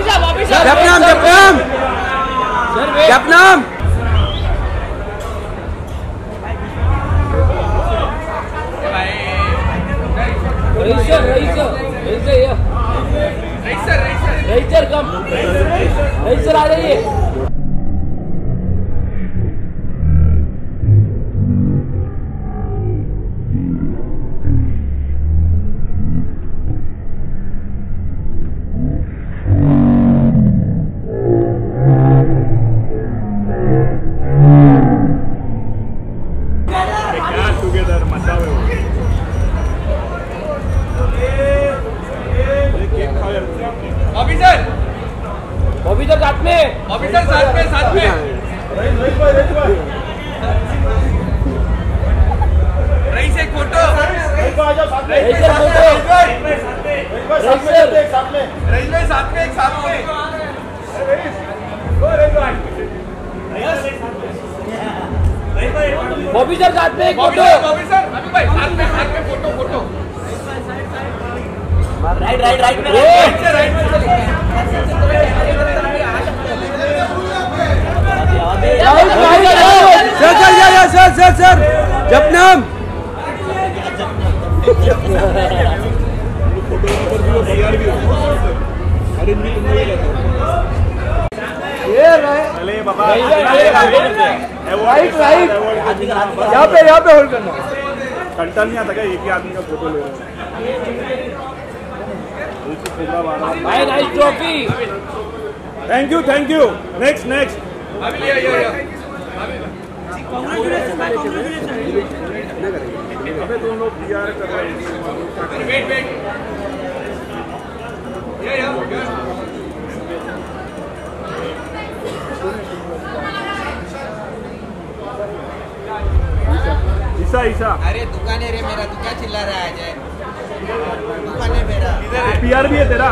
जपनाम जपनाम जपनाम रईसर रईसर रईसर ये। रईसर कम। रईसर आ जाइए टुगेदर मज़ा हुए केक खाओ यार ऑफिसर ऑफिसर साथ में। ऑफिसर साथ में साथ में। रईस एक फ़ोटो। रईसर फ़ोटो रईसर रईस भाई साथ में एक साथ में। ऑफिसर साथ में एक फ़ोटो बॉबी सर अभी भाई साथ में साथ में photo photo right right right में। राइट से राइट में चलिए sir sir sir sir sir sir बाबा। राइट राइट यहाँ पे यहाँ पे होल्ड करना। कंटा नहीं आता क्या? एक ही आदमी का फ़ोटो ले रहे हैं। भाई nice trophy thank you thank you next next अभी ले आइए अबे लोग पीआर कर रहे हैं। वेट वेट ईसा ईसा। अरे दुकान है रे मेरा तू क्या चिल्ला रहा है अजय दुकान है मेरा। पीआर भी है तेरा।